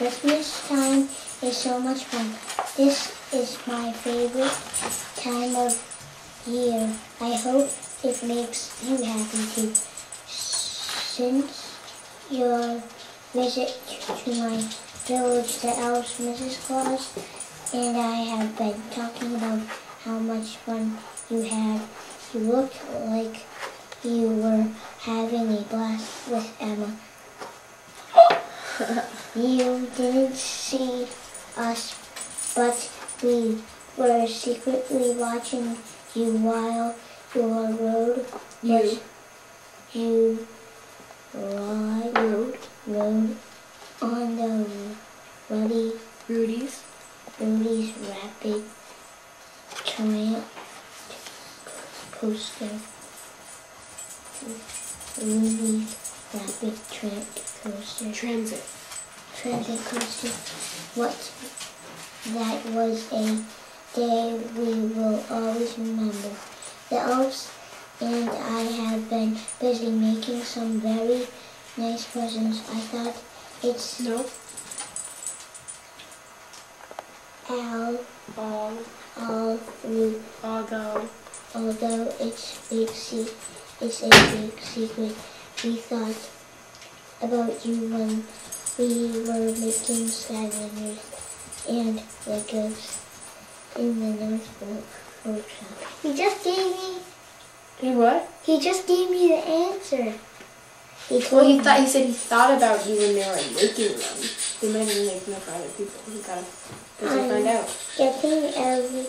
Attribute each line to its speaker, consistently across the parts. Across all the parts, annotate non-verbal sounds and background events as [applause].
Speaker 1: Christmas time is so much fun. This is my favorite time of year. I hope it makes you happy too. Since your visit to my village, the elves, Mrs. Claus, and I have been talking about how much fun you had. You looked like you were having a blast with Emma. [laughs] you didn't see us, but we were secretly watching you while your road was you ride
Speaker 2: Road.
Speaker 1: rode on the Ruddy
Speaker 2: Rudy's.
Speaker 1: Rudy's Rapid Triumph Coaster. Rudy's Rapid Triumph Coaster.
Speaker 2: Transit.
Speaker 1: Transit oh. Coaster. What? That was a day we will always remember. The elves and I have been busy making some very nice presents. I thought it's
Speaker 2: No.
Speaker 1: all
Speaker 2: All.
Speaker 1: all through
Speaker 2: Although.
Speaker 1: although it's big se- it's a big secret. We thought about you when we were making Skylanders and Legos in the North Workshop. He just gave me
Speaker 2: He what?
Speaker 1: he just gave me the answer. He
Speaker 2: Well, he thought he said he thought about you when they were making them. They might have been making them for other people. He gotta
Speaker 1: Um,
Speaker 2: find out.
Speaker 1: getting every,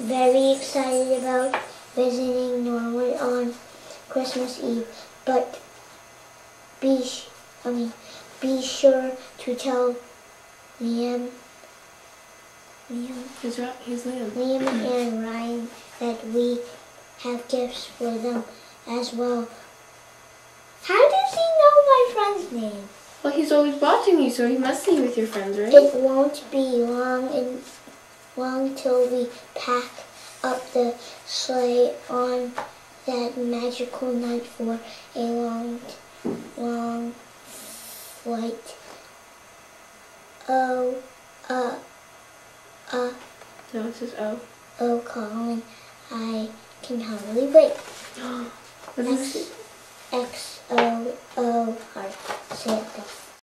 Speaker 1: very excited about visiting Norwood on Christmas Eve, but be, sh- I mean, be sure to tell Liam, Liam,
Speaker 2: He's right. He's Liam.
Speaker 1: Liam and Ryan that we have gifts for them as well. How does he know my friend's name?
Speaker 2: Well, he's always watching you, so he must see you with your friends, right?
Speaker 1: It won't be long and long till we pack up the sleigh on that magical night for a long, long flight. Oh, uh, uh,
Speaker 2: No, it says oh.
Speaker 1: oh, Colin, I can hardly wait. [gasps]